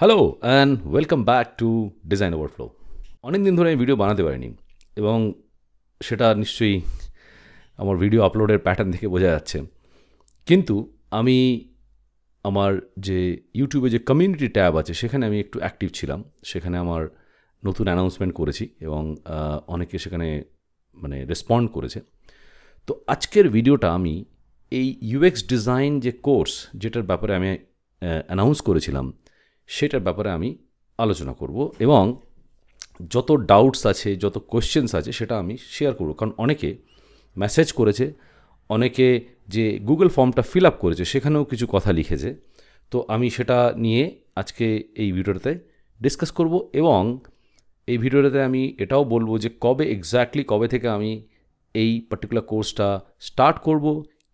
Hello and welcome back to design overflow অনেক দিন ধরে আমি ভিডিও বানাতে পারিনি এবং সেটা নিশ্চয়ই আমার ভিডিও আপলোডের প্যাটার্ন থেকে বোঝা যাচ্ছে। কিন্তু আমি আমার যে ইউটিউবে যে কমিউনিটি ট্যাব আছে, সেখানে আমি একটু অ্যাক্টিভ ছিলাম। সেখানে আমার নতুন অ্যানাউন্সমেন্ট করেছি এবং অনেকে সেখানে মানে রেসপন্ড করেছে। তো আজকের ভিডিওটা আমি এই ইউএক্স ডিজাইন যে কোর্স যেটার ব্যাপারে আমি অ্যানাউন্স করেছিলাম সেটার ব্যাপারে আমি আলোচনা করব এবং যত ডাউটস আছে, যত কোয়েশ্চেন্স আছে, সেটা আমি শেয়ার করব। কারণ অনেকে মেসেজ করেছে, অনেকে যে গুগল ফর্মটা ফিল আপ করেছে, সেখানেও কিছু কথা লিখেছে। তো আমি সেটা নিয়ে আজকে এই ভিডিওটাতে ডিসকাস করব এবং এই ভিডিওটাতে আমি এটাও বলব যে কবে এক্স্যাক্টলি কবে থেকে আমি এই পার্টিকুলার কোর্সটা স্টার্ট করব,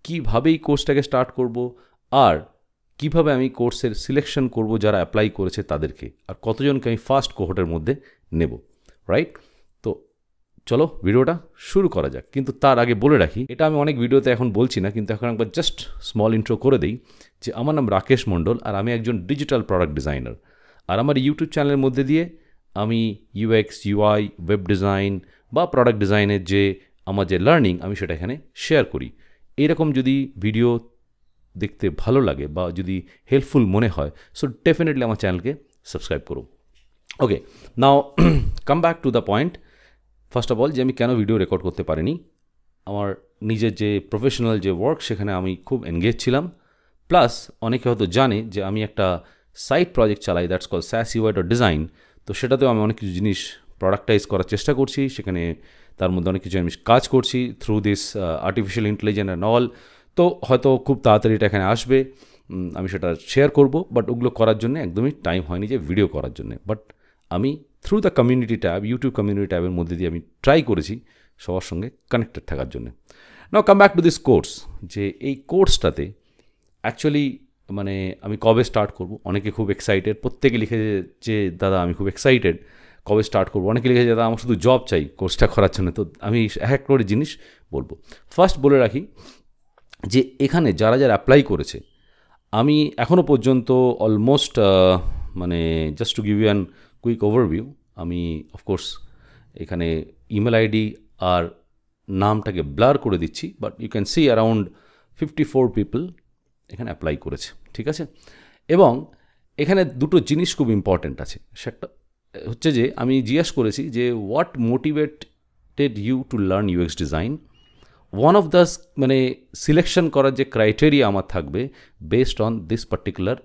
কীভাবে এই কোর্সটাকে স্টার্ট করব, আর কীভাবে আমি কোর্সের সিলেকশন করব যারা অ্যাপ্লাই করেছে তাদেরকে? আর কতজনকে আমি ফার্স্ট কোহটের মধ্যে নেব? রাইট তো চলো ভিডিওটা শুরু করা যাক। কিন্তু তার আগে বলে রাখি, এটা আমি অনেক ভিডিওতে এখন বলছি না, কিন্তু এখন একবার জাস্ট স্মল ইন্ট্রো করে দিই যে আমার নাম রাকেশ মণ্ডল আর আমি একজন ডিজিটাল প্রোডাক্ট ডিজাইনার আর আমার ইউটিউব চ্যানেলের মধ্যে দিয়ে আমি ইউএক্স ইউআই ওয়েব ডিজাইন বা প্রোডাক্ট ডিজাইনের যে আমার যে লার্নিং আমি সেটা এখানে শেয়ার করি। এরকম যদি ভিডিও দেখতে ভালো লাগে বা যদি হেল্পফুল মনে হয় সো ডেফিনেটলি আমার চ্যানেলকে সাবস্ক্রাইব করো okay now come back to the point first of all যে আমি কেন ভিডিও রেকর্ড করতে পারিনি, আমার নিজের যে প্রফেশনাল যে ওয়ার্ক সেখানে আমি খুব এনগেজ ছিলাম। প্লাস অনেকে হয়তো জানে যে আমি একটা সাইট প্রজেক্ট চালাই that's call SaaS UI dot design তো সেটাতেও আমি অনেক কিছু জিনিস প্রোডাক্টাইজ করার চেষ্টা করছি, সেখানে তার মধ্যে অনেক কিছু আমি কাজ করছি through this artificial intelligence and all তো হয়তো খুব তাড়াতাড়ি এটা এখানে আসবে। আমি সেটা শেয়ার করব বাট ওগুলো করার জন্য একদমই টাইম হয়নি যে ভিডিও করার জন্য। বাট আমি through the community tab YouTube community ট্যাবের মধ্যে দিয়ে আমি ট্রাই করেছি সবার সঙ্গে কানেক্টেড থাকার জন্য। Now come back to this course যে এই কোর্সটাতে অ্যাকচুয়ালি মানে আমি কবে স্টার্ট করব? অনেকে খুব এক্সাইটেড প্রত্যেকে লিখে যে দাদা আমি খুব এক্সাইটেড কবে স্টার্ট করব? অনেকে লিখেছে দাদা, আমার শুধু জব চাই কোর্সটা করার জন্য। তো আমি এক করে জিনিস বলব। ফার্স্ট বলে রাখি যে এখানে যারা যারা অ্যাপ্লাই করেছে, আমি এখনও পর্যন্ত অলমোস্ট মানে just to give you an quick overview আমি অফকোর্স এখানে ইমেল আইডি আর নামটাকে ব্লার করে দিচ্ছি but you can see around fifty four people এখানে অ্যাপ্লাই করেছে, ঠিক আছে? এবং এখানে দুটো জিনিস খুব ইম্পর্ট্যান্ট আছে। সেটা হচ্ছে যে, আমি জিজ্ঞেস করেছি যে what motivated you to learn UX design one of the মানে সিলেকশন করার যে ক্রাইটেরিয়া আমার থাকবে based on this particular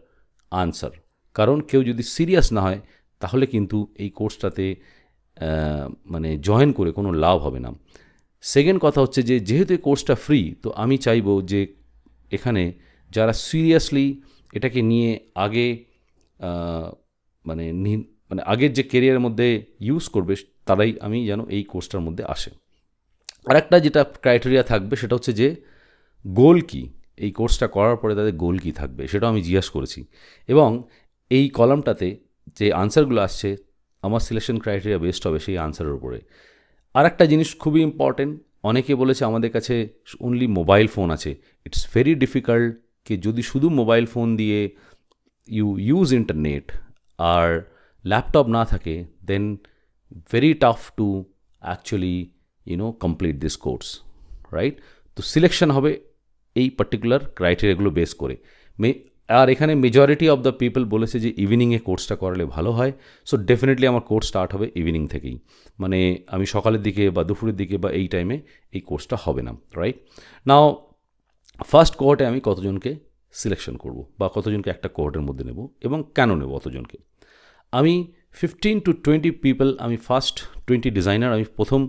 answer কারণ কেউ যদি সিরিয়াস না হয়, তাহলে কিন্তু এই কোর্সটাতে মানে জয়েন করে কোনো লাভ হবে না। সেকেন্ড কথা হচ্ছে যে, যেহেতু এই কোর্সটা ফ্রি তো আমি চাইব যে এখানে যারা সিরিয়াসলি এটাকে নিয়ে আগে মানে মানে আগের যে কেরিয়ারের মধ্যে ইউজ করবে, তারাই আমি যেন এই কোর্সটার মধ্যে আসে। আরেকটা যেটা ক্রাইটেরিয়া থাকবে সেটা হচ্ছে যে গোল কি? এই কোর্সটা করার পরে তাদের গোল কি থাকবে? সেটাও আমি জিজ্ঞাসা করেছি। এবং এই কলামটাতে যে আনসারগুলো আসছে, আমার সিলেকশন ক্রাইটেরিয়া বেস্ট হবে সেই আনসারের উপরে। আর একটা জিনিস খুবই ইম্পর্টেন্ট অনেকে বলেছে আমাদের কাছে অনলি মোবাইল ফোন আছে। ইটস ভেরি ডিফিকাল্ট কি যদি শুধু মোবাইল ফোন দিয়ে ইউ ইউজ ইন্টারনেট আর ল্যাপটপ না থাকে then very tough to actually you know complete this course right তো সিলেকশন হবে এই পার্টিকুলার ক্রাইটেরিয়াগুলো বেস করে। মে, আর এখানে মেজরিটি অফ দ্য পিপল বলেছে যে ইভিনিংয়ে কোর্সটা করালে ভালো হয়। সো ডেফিনেটলি আমার কোর্স স্টার্ট হবে ইভিনিং থেকেই। মানে আমি সকালের দিকে বা দুপুরের দিকে বা এই টাইমে এই কোর্সটা হবে না রাইট নাও ফার্স্ট কোহর্টে আমি কতজনকে সিলেকশন করব বা কতজনকে একটা কোহর্টের মধ্যে নেব এবং কেন নেব অতজনকে আমি ফিফটিন টু টোয়েন্টি পিপল আমি ফার্স্ট টোয়েন্টি ডিজাইনার আমি প্রথম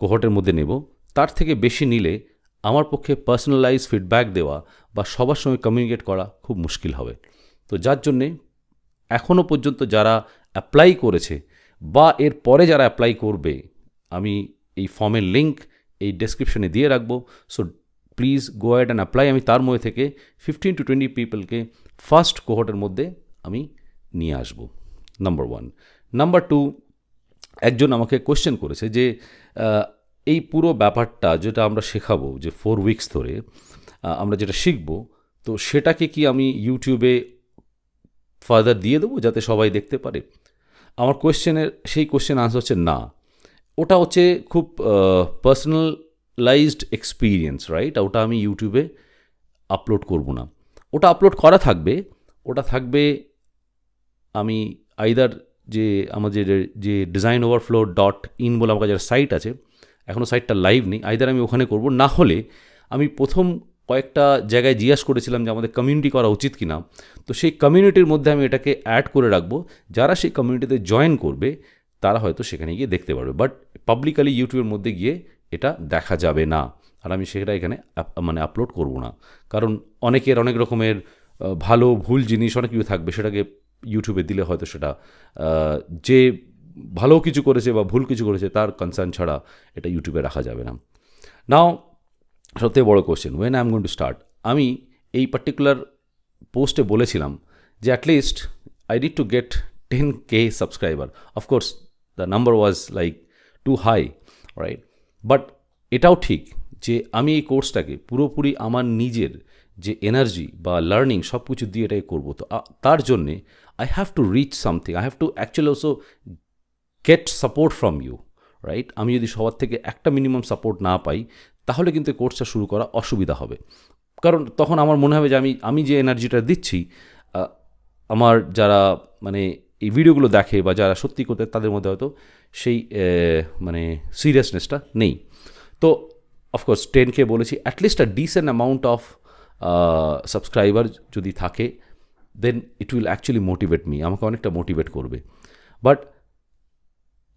কোহর্টের মধ্যে নেব। তার থেকে বেশি নিলে আমার পক্ষে পার্সোনালাইজ ফিডব্যাক দেওয়া বা সবার সঙ্গে কমিউনিকেট করা খুব মুশকিল হবে। তো যার জন্যে এখনও পর্যন্ত যারা অ্যাপ্লাই করেছে বা এর পরে যারা অ্যাপ্লাই করবে, আমি এই ফর্মের লিঙ্ক এই ডেসক্রিপশনে দিয়ে রাখব। So please go add and apply আমি তার মধ্যে থেকে ফিফটিন টু টোয়েন্টি পিপলকে ফার্স্ট কোহর্টের মধ্যে আমি নিয়ে আসব। নাম্বার ওয়ান নাম্বার টু একজন আমাকে কোয়েশ্চেন করেছে যে এই পুরো ব্যাপারটা যেটা আমরা শেখাবো, যে ফোর উইকস ধরে আমরা যেটা শিখব, তো সেটাকে কি আমি ইউটিউবে ফার্দার দিয়ে দেবো যাতে সবাই দেখতে পারে? আমার কোয়েশ্চেনের সেই কোয়েশ্চেন আনসার হচ্ছে না। ওটা হচ্ছে খুব পার্সোনালাইজড এক্সপিরিয়েন্স রাইট ওটা আমি ইউটিউবে আপলোড করব না। ওটা আপলোড করা থাকবে, ওটা থাকবে আমি আইদার যে আমাদের যে ডিজাইন ওভারফ্লো ডট ইন বলে আমার কাছে সাইট আছে এখনও সাইটটা লাইভ নেই আইদার আমি ওখানে করব, না হলে আমি প্রথম কয়েকটা জায়গায় জিজ্ঞাসা করেছিলাম যে আমাদের কমিউনিটি করা উচিত কি না তো সেই কমিউনিটির মধ্যে আমি এটাকে অ্যাড করে রাখব, যারা সেই কমিউনিটিতে জয়েন করবে, তারা হয়তো সেখানে গিয়ে দেখতে পারবে। বাট পাবলিকালি ইউটিউবের মধ্যে গিয়ে এটা দেখা যাবে না, আর আমি সেটা এখানে মানে আপলোড করব না। কারণ অনেকের অনেক রকমের ভালো, ভুল জিনিস, অনেক কিছু থাকবে, সেটাকে ইউটিউবে দিলে হয়তো সেটা যে ভালো কিছু করেছে বা ভুল কিছু করেছে তার কনসার্ন ছাড়া এটা ইউটিউবে রাখা যাবে না। নাও সবথেকে বড় question when I am going to start আমি এই পার্টিকুলার পোস্টে বলেছিলাম যে at least I need to get ten K subscriber of course the number was like too high right but এটাও ঠিক যে আমি এই কোর্সটাকে পুরোপুরি আমার নিজের যে এনার্জি বা লার্নিং সব কিছু দিয়ে এটাই করব। তো তার জন্যে I have to reach something I have to actually also get support from you right আমি যদি সবার থেকে একটা মিনিমাম সাপোর্ট না পাই, তাহলে কিন্তু কোর্সটা শুরু করা অসুবিধা হবে। কারণ তখন আমার মনে হবে যে আমি আমি যে এনার্জিটা দিচ্ছি আমার যারা মানে এই ভিডিওগুলো দেখে বা যারা সত্যি করতে তাদের মধ্যে হয়তো সেই মানে সিরিয়াসনেসটা নেই। তো অফকোর্স টেনকে বলেছি at least a decent amount of subscriber যদি থাকে then it will actually motivate me আমাকে অনেকটা মোটিভেট করবে। বাট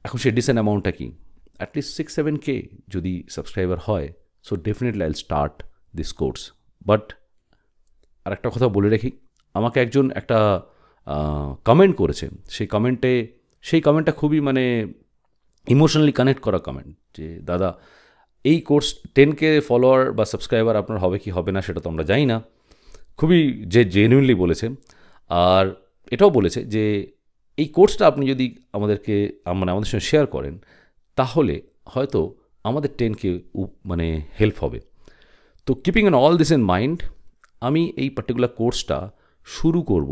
এখন সে ডিসেন্ট অ্যামাউন্টটা কি? অ্যাটলিস্ট সিক্স সেভেন কে যদি সাবস্ক্রাইবার হয় so definitely I'll start this course but আর একটা কথা বলে রাখি, আমাকে একজন একটা কমেন্ট করেছে। সেই কমেন্টে সেই কমেন্টটা খুবই মানে ইমোশনালি কানেক্ট করা কমেন্ট যে, দাদা, এই কোর্স টেন কে ফলোয়ার বা সাবস্ক্রাইবার আপনার হবে কি হবে না সেটা তো আমরা জানি না। খুবই যে জেনুইনলি বলেছে, আর এটাও বলেছে যে এই কোর্সটা আপনি যদি আমাদেরকে মানে আমাদের সঙ্গে শেয়ার করেন, তাহলে হয়তো আমাদের টেনকে মানে হেল্প হবে। তো keeping an all this in mind আমি এই পার্টিকুলার কোর্সটা শুরু করব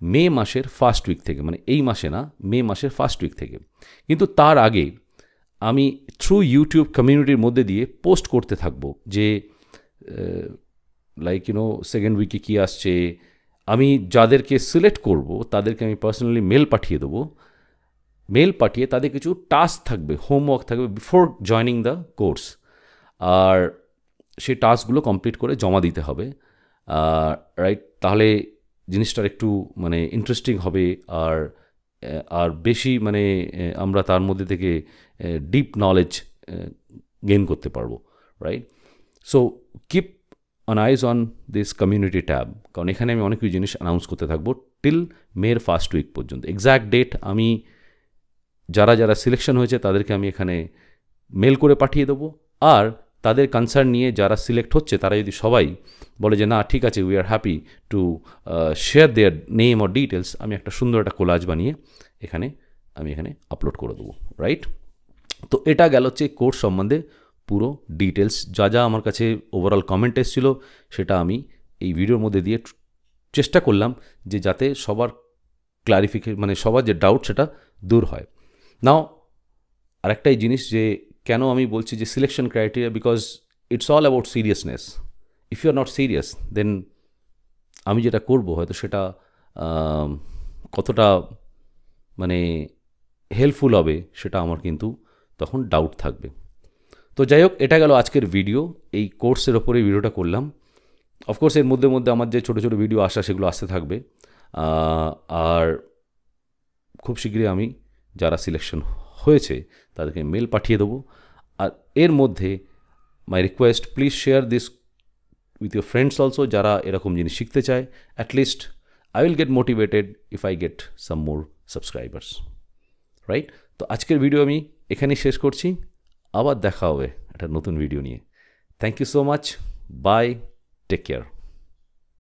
মে মাসের ফার্স্ট উইক থেকে মানে এই মাসে না, মে মাসের ফার্স্ট উইক থেকে। কিন্তু তার আগে আমি থ্রু ইউটিউব কমিউনিটির মধ্যে দিয়ে পোস্ট করতে থাকব যে লাইক ইউনো সেকেন্ড উইকে কী আসছে? আমি যাদেরকে সিলেক্ট করব, তাদেরকে আমি পার্সোনালি মেল পাঠিয়ে দেবো। মেল পাঠিয়ে তাদের কিছু টাস্ক থাকবে হোমওয়ার্ক থাকবে বিফোর জয়নিং দ্য কোর্স আর সেই টাস্কগুলো কমপ্লিট করে জমা দিতে হবে। রাইট তাহলে জিনিসটার একটু মানে ইন্টারেস্টিং হবে। আর আর বেশি মানে আমরা তার মধ্যে থেকে ডিপ নলেজ গেইন করতে পারব right so keep on eyes on this community tab কারণ এখানে আমি অনেক কিছু জিনিস অ্যানাউন্স করতে থাকব টিল মের ফার্স্ট উইক পর্যন্ত। এক্স্যাক্ট ডেট আমি যারা যারা সিলেকশন হয়েছে তাদেরকে আমি এখানে মেল করে পাঠিয়ে দেবো। আর তাদের কনসার্ন নিয়ে যারা সিলেক্ট হচ্ছে তারা যদি সবাই বলে যে, না, ঠিক আছে we are happy to share their name or details আমি একটা সুন্দর একটা কোলাজ বানিয়ে এখানে, আমি এখানে আপলোড করে দেবো রাইট তো এটা গেল হচ্ছে কোর্স সম্বন্ধে পুরো ডিটেলস যা যা আমার কাছে ওভারঅল কমেন্ট এসেছিল, সেটা আমি এই ভিডিওর মধ্যে দিয়ে চেষ্টা করলাম যে যাতে সবার ক্লারিফিকে মানে সবার যে ডাউট সেটা দূর হয়। নাও আরেকটাই জিনিস যে কেন আমি বলছি যে selection criteria because it's all about seriousness if you are not serious then আমি যেটা করব, হয়তো সেটা কতটা মানে হেল্পফুল হবে, সেটা আমার কিন্তু তখন ডাউট থাকবে। তো যাই হোক, এটা গেল আজকের ভিডিও এই কোর্সের ওপরে ভিডিওটা করলাম। অফকোর্স এর মধ্যে মধ্যে আমার যে ছোটো ছোটো ভিডিও আসা, সেগুলো আসতে থাকবে। আর খুব শীঘ্রই আমি যারা সিলেকশন হয়েছে, তাদেরকে মেল পাঠিয়ে দেবো। আর এর মধ্যে my request please share this with your friends also যারা এরকম জিনিস শিখতে চায়। At least I will get motivated if I get some more subscribers right তো আজকের ভিডিও আমি এখানেই শেষ করছি। আবার দেখা হবে একটা নতুন ভিডিও নিয়ে। Thank you so much bye take care